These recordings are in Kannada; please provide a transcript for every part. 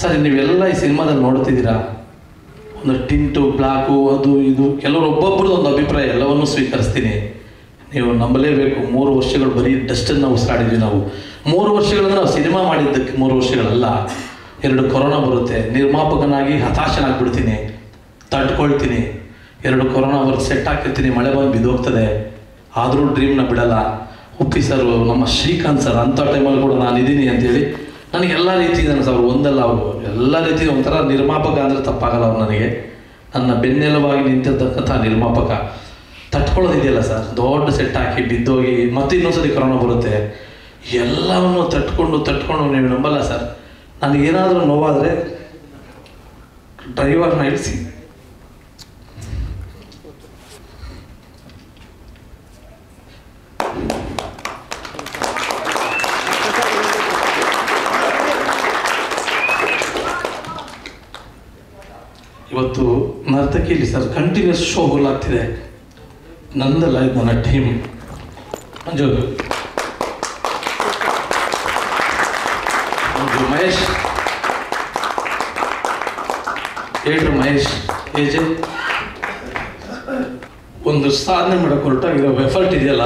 ಸರ್ ನೀವೆಲ್ಲ ಈ ಸಿನಿಮಾದಲ್ಲಿ ನೋಡ್ತಿದ್ದೀರಾ? ಒಂದು ಟಿಂಟು, ಬ್ಲಾಕು, ಅದು ಇದು, ಕೆಲವರು ಒಬ್ಬೊಬ್ರದ್ದು ಒಂದು ಅಭಿಪ್ರಾಯ, ಎಲ್ಲವನ್ನೂ ಸ್ವೀಕರಿಸ್ತೀನಿ. ನೀವು ನಂಬಲೇಬೇಕು, ಮೂರು ವರ್ಷಗಳು ಬರೀ ಡಸ್ಟನ್ನು ಉಸಿರಾಡಿದ್ವಿ ನಾವು. ಮೂರು ವರ್ಷಗಳಂದ್ರೆ ನಾವು ಸಿನಿಮಾ ಮಾಡಿದ್ದಕ್ಕೆ ಮೂರು ವರ್ಷಗಳಲ್ಲ. ಎರಡು ಕೊರೋನಾ ಬರುತ್ತೆ. ನಿರ್ಮಾಪಕನಾಗಿ ಹತಾಶನಾಗ್ಬಿಡ್ತೀನಿ. ತಟ್ಕೊಳ್ತೀನಿ ಎರಡು ಕೊರೋನಾ ಬರುತ್ತೆ ಸೆಟ್ ಹಾಕಿರ್ತೀನಿ, ಮಳೆ ಬಂದು ಬಿದ್ದೋಗ್ತದೆ. ಆದರೂ ಡ್ರೀಮ್ನ ಬಿಡಲ್ಲ. ಉಪ್ಪಿ ಸರ್ ನಮ್ಮ ಶ್ರೀಕಾಂತ್ ಸರ್, ಅಂಥ ಟೈಮಲ್ಲಿ ಕೂಡ ನಾನು ಇದ್ದೀನಿ ಅಂತೇಳಿ ನನಗೆ ಎಲ್ಲ ರೀತಿ ಅನಿಸ್ತು ಅವ್ರು ಒಂದಲ್ಲ, ಅವರು ಎಲ್ಲ ರೀತಿ ಒಂಥರ ನಿರ್ಮಾಪಕ ಅಂದರೆ ತಪ್ಪಾಗಲ್ಲ ಅವ್ರು ನನಗೆ. ನನ್ನ ಬೆನ್ನೆಲುಬಾಗಿ ನಿಂತಿರ್ತಕ್ಕಂಥ ನಿರ್ಮಾಪಕ. ತಟ್ಕೊಳ್ಳೋದಿದೆಯಲ್ಲ ಸರ್, ದೊಡ್ಡ ಸೆಟ್ ಹಾಕಿ ಬಿದ್ದೋಗಿ ಮತ್ತೆ ಇನ್ನೊಂದ್ಸರಿ ಕೊರೋನಾ ಬರುತ್ತೆ. ಎಲ್ಲವನ್ನು ತಟ್ಕೊಂಡು ತಟ್ಕೊಂಡು ನೀವು ನಂಬಲ್ಲ ಸರ್. ನನಗೇನಾದರೂ ನೋವಾದರೆ ಡ್ರೈವರ್ನ ಇಳಿಸಿ. ಇವತ್ತು ನರ್ತಕಿಯಲ್ಲಿ ಸರ್ ಕಂಟಿನ್ಯೂಸ್ ಶೋ ಹೋಗ್ಲಾಗ್ತಿದೆ ನಂದಲ್ಲ ಇದು ನನ್ನ ಟೀಮ್ ಮಂಜು ಮಹೇಶ್. ಹೇಳ್ರಿ ಮಹೇಶ್ ಏಜೆ ಒಂದು ಸಾಧನೆ ಮಾಡಕ್ಕೆ ಹೊರಟಾಗಿರೋ ಎಫರ್ಟ್ ಇದೆಯಲ್ಲ?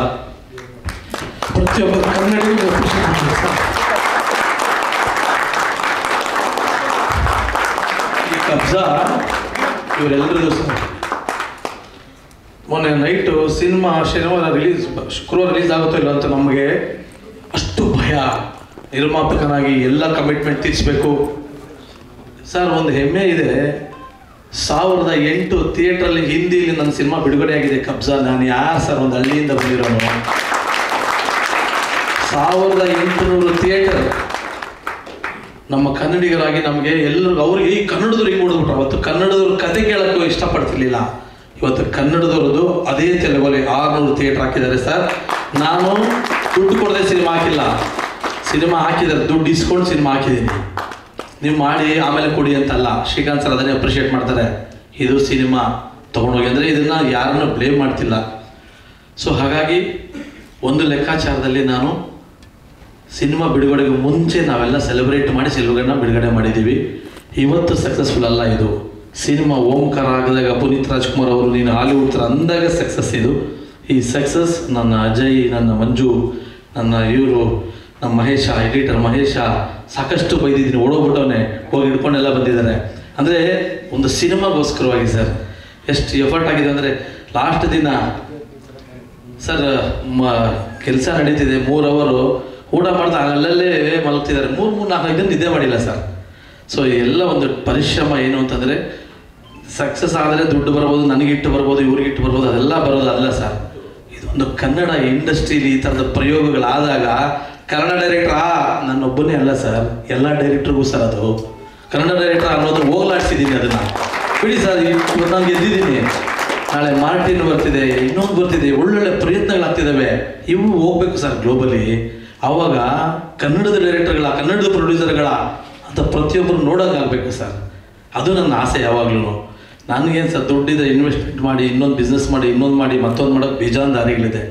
ಪ್ರತಿಯೊಬ್ಬ ಕನ್ನಡಿಗರು ಕಬ್ಜಾ ಇವರೆಲ್ಲರಿಗೂ ಸಹ ಮೊನ್ನೆ ನೈಟು ಸಿನಿಮಾ ಶನಿವಾರ ರಿಲೀಸ್, ಶುಕ್ರವಾರ ರಿಲೀಸ್ ಆಗುತ್ತೋ ಇಲ್ಲ ಅಂತ ನಮಗೆ ಅಷ್ಟು ಭಯ. ನಿರ್ಮಾಪಕನಾಗಿ ಎಲ್ಲ ಕಮಿಟ್ಮೆಂಟ್ ತೀರಿಸಬೇಕು. ಸರ್, ಒಂದು ಹೆಮ್ಮೆ ಇದೆ. ಸಾವಿರದ ಎಂಟು ಥಿಯೇಟ್ರಲ್ಲಿ ಹಿಂದಿಲಿ ನನ್ನ ಸಿನಿಮಾ ಬಿಡುಗಡೆ ಆಗಿದೆ, ಕಬ್ಜಾ ನಾನು. ಯಾರು ಸರ್ ಒಂದು ಹಳ್ಳಿಯಿಂದ ಬಂದಿರೋನು? ಸಾವಿರದ ಎಂಟುನೂರು ಥಿಯೇಟರ್. ನಮ್ಮ ಕನ್ನಡಿಗರಾಗಿ ನಮಗೆ ಎಲ್ಲರಿಗೂ ಅವ್ರಿಗೆ ಈ ಕನ್ನಡದವ್ರಿಗೆ ಕೊಡ್ಬಿಟ್ರು ಅವತ್ತು ಕನ್ನಡದವ್ರ ಕತೆ ಕೇಳೋಕ್ಕೂ ಇಷ್ಟಪಡ್ತಿರ್ಲಿಲ್ಲ. ಇವತ್ತು ಕನ್ನಡದವ್ರದ್ದು ಅದೇ ತೆಲುಗಲ್ಲಿ ಆರುನೂರು ಥಿಯೇಟರ್ ಹಾಕಿದ್ದಾರೆ ಸರ್. ನಾನು ದುಡ್ಡು ಕೊಡದೆ ಸಿನಿಮಾ ಹಾಕಿಲ್ಲ. ಸಿನಿಮಾ ಹಾಕಿದ್ದಾರೆ, ದುಡ್ಡು ಇಸ್ಕೊಂಡು ಸಿನಿಮಾ ಹಾಕಿದ್ದೀನಿ. ನೀವು ಮಾಡಿ, ಆಮೇಲೆ ಕೊಡಿ ಅಂತಲ್ಲ. ಶ್ರೀಕಾಂತ್ ಸರ್ ಅದನ್ನೇ ಅಪ್ರಿಷಿಯೇಟ್ ಮಾಡ್ತಾರೆ. ಇದು ಸಿನಿಮಾ. ತೊಗೊಂಡೋಗಿ ಅಂದರೆ ಇದನ್ನು ಯಾರನ್ನು ಬ್ಲೇಮ್ ಮಾಡ್ತಿಲ್ಲ. ಸೊ ಹಾಗಾಗಿ ಒಂದು ಲೆಕ್ಕಾಚಾರದಲ್ಲಿ ನಾನು ಸಿನಿಮಾ ಬಿಡುಗಡೆಗೆ ಮುಂಚೆ ನಾವೆಲ್ಲ ಸೆಲೆಬ್ರೇಟ್ ಮಾಡಿ ಸಿನಿಮಾಗಳನ್ನ ಬಿಡುಗಡೆ ಮಾಡಿದ್ದೀವಿ ಇವತ್ತು ಸಕ್ಸಸ್ಫುಲ್ ಅಲ್ಲ ಇದು. ಸಿನಿಮಾ ಓಂಕಾರ ಆಗಿದಾಗ ಪುನೀತ್ ರಾಜ್ಕುಮಾರ್ ಅವರು, ನೀನು ಹಾಲಿವುಡ್ ಥರ ಅಂದಾಗ ಸಕ್ಸಸ್ ಇದು. ಈ ಸಕ್ಸಸ್ ನನ್ನ ಅಜಯ್, ನನ್ನ ಮಂಜು, ನನ್ನ ಇವರು, ನಮ್ಮ ಮಹೇಶ ಎಡಿಟರ್ ಮಹೇಶ, ಸಾಕಷ್ಟು ಬೈದಿದ್ದೀನಿ. ಓಡೋಗ್ಬಿಟ್ಟವನೆ, ಹೋಗಿ ಹಿಡ್ಕೊಂಡೆಲ್ಲ ಬಂದಿದ್ದಾರೆ. ಅಂದರೆ ಒಂದು ಸಿನಿಮಾಗೋಸ್ಕರವಾಗಿ ಸರ್ ಎಷ್ಟು ಎಫರ್ಟ್ ಆಗಿದೆ ಅಂದರೆ ಲಾಸ್ಟ್ ದಿನ ಸರ್ ಮ, ಕೆಲಸ ನಡೀತಿದೆ. ಮೂರು ಅವರು ಊಟ ಮಾಡ್ತಾ ಅಲ್ಲಲ್ಲೇ ಮಲಗ್ತಿದ್ದಾರೆ. ಮೂರು ಮೂರು, ನಾಲ್ಕು ದಿನ ನಿದ್ದೆ ಮಾಡಿಲ್ಲ ಸರ್. ಸೊ ಎಲ್ಲ ಒಂದು ಪರಿಶ್ರಮ ಏನು ಅಂತಂದರೆ ಸಕ್ಸಸ್ ಆದರೆ ದುಡ್ಡು ಬರ್ಬೋದು ನನಗಿಟ್ಟು ಬರ್ಬೋದು ಇವ್ರಿಗಿಟ್ಟು ಬರ್ಬೋದು, ಅದೆಲ್ಲ ಬರೋದು ಅಲ್ಲ ಸರ್. ಇದೊಂದು ಕನ್ನಡ ಇಂಡಸ್ಟ್ರೀಲಿ ಈ ಥರದ ಪ್ರಯೋಗಗಳಾದಾಗ, ಕನ್ನಡ ಡೈರೆಕ್ಟರ್ ಆ, ನನ್ನೊಬ್ಬನೇ ಅಲ್ಲ ಸರ್. ಎಲ್ಲ ಡೈರೆಕ್ಟ್ರಿಗೂ ಸರ್ ಅದು. ಕನ್ನಡ ಡೈರೆಕ್ಟರ್ ಅನ್ನೋದು ಹೋಗ್ಲಾಡ್ಸಿದ್ದೀನಿ ಅದನ್ನು. ಬಿಡಿ ಸರ್ ನಾನು ಗೆದ್ದಿದ್ದೀನಿ. ನಾಳೆ ಮಾರ್ಟಿನ್ ಬರ್ತಿದೆ, ಇನ್ನೊಂದು ಬರ್ತಿದೆ, ಒಳ್ಳೊಳ್ಳೆ ಪ್ರಯತ್ನಗಳಾಗ್ತಿದ್ದಾವೆ ಇವು ಹೋಗ್ಬೇಕು ಸರ್ ಗ್ಲೋಬಲಿ ಆವಾಗ ಕನ್ನಡದ ಡೈರೆಕ್ಟರ್ಗಳ ಕನ್ನಡದ ಪ್ರೊಡ್ಯೂಸರ್ಗಳ ಅಂತ ಪ್ರತಿಯೊಬ್ಬರು ನೋಡೋಕ್ಕಾಗಬೇಕು ಸರ್. ಅದು ನನ್ನ ಆಸೆ ಯಾವಾಗಲೂ ನನಗೇನು ಸರ್ ದುಡ್ಡಿದೆ ಇನ್ವೆಸ್ಟ್ಮೆಂಟ್ ಮಾಡಿ, ಇನ್ನೊಂದು ಬಿಸ್ನೆಸ್ ಮಾಡಿ, ಇನ್ನೊಂದು ಮಾಡಿ, ಮತ್ತೊಂದು ಮಾಡೋಕ್ಕೆ ಬೇಜಾನ್ ದಾರಿಗಳಿದೆ.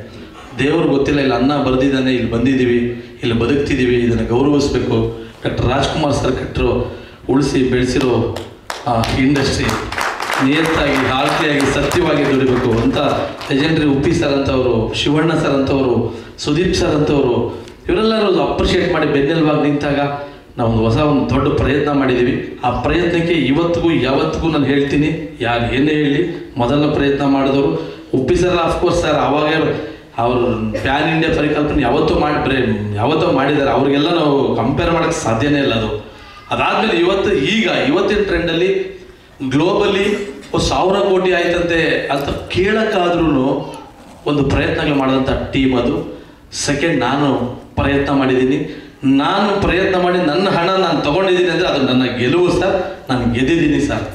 ದೇವ್ರು ಗೊತ್ತಿಲ್ಲ, ಇಲ್ಲಿ ಅನ್ನ ಬರೆದಿದ್ದಾನೆ, ಇಲ್ಲಿ ಬಂದಿದ್ದೀವಿ, ಇಲ್ಲಿ ಬದುಕ್ತಿದ್ದೀವಿ, ಇದನ್ನು ಗೌರವಿಸಬೇಕು. ಡಾಕ್ಟರ್ ರಾಜ್ಕುಮಾರ್ ಸರ್ ಕಟ್ಟರು, ಉಳಿಸಿ ಬೆಳೆಸಿರೋ ಇಂಡಸ್ಟ್ರಿ ನಿಯತ್ತಾಗಿ ಆಳ್ತಿಯಾಗಿ ಸತ್ಯವಾಗಿ ದುಡಿಬೇಕು ಅಂತ ಲೆಜೆಂಡ್ರಿ ಉಪ್ಪಿ ಸರ್ ಅಂತವರು, ಶಿವಣ್ಣ ಸರ್ ಅಂತವರು, ಸುದೀಪ್ ಸರ್ ಅಂತವರು ಇವರೆಲ್ಲರೂ ಅಪ್ರಿಷಿಯೇಟ್ ಮಾಡಿ ಬೆನ್ನೆಲುಬಾಗಿ ನಿಂತಾಗ ನಾವು ಒಂದು ಹೊಸ ಒಂದು ದೊಡ್ಡ ಪ್ರಯತ್ನ ಮಾಡಿದ್ದೀವಿ. ಆ ಪ್ರಯತ್ನಕ್ಕೆ ಇವತ್ತಿಗೂ ಯಾವತ್ತಿಗೂ ನಾನು ಹೇಳ್ತೀನಿ, ಯಾರು ಏನೇ ಹೇಳಿ ಮೊದಲ ಪ್ರಯತ್ನ ಮಾಡಿದವರು. ಉಪ್ಪಿ ಸರ್ ಆಫ್ಕೋರ್ಸ್ ಸರ್ ಅವಾಗೇ ಅವರು ಪ್ಯಾನ್ ಇಂಡಿಯಾ ಪರಿಕಲ್ಪನೆ ಯಾವತ್ತೂ ಮಾಡಿ ಯಾವತ್ತೂ ಯಾವತ್ತೋ ಮಾಡಿದ್ದಾರೆ. ಅವ್ರಿಗೆಲ್ಲ ನಾವು ಕಂಪೇರ್ ಮಾಡೋಕ್ಕೆ ಸಾಧ್ಯನೇ ಇಲ್ಲ ಅದು. ಅದಾದಮೇಲೆ ಇವತ್ತು ಈಗ, ಇವತ್ತಿನ ಟ್ರೆಂಡಲ್ಲಿ ಗ್ಲೋಬಲಿ ಸಾವಿರ ಕೋಟಿ ಆಯ್ತಂತೆ ಅಂತ ಕೇಳೋಕ್ಕಾದ್ರೂ ಒಂದು ಪ್ರಯತ್ನಗಳು ಮಾಡಿದಂಥ ಟೀಮ್ ಅದು. ಸೆಕೆಂಡ್ ನಾನು ಪ್ರಯತ್ನ ಮಾಡಿದ್ದೀನಿ. ನಾನು ಪ್ರಯತ್ನ ಮಾಡಿ ನನ್ನ ಹಣ ನಾನು ತಗೊಂಡಿದ್ದೀನಿ ಅಂದರೆ ಅದು ನನ್ನ ಗೆಲುವು ಸರ್. ನಾನು ಗೆದ್ದಿದ್ದೀನಿ ಸರ್.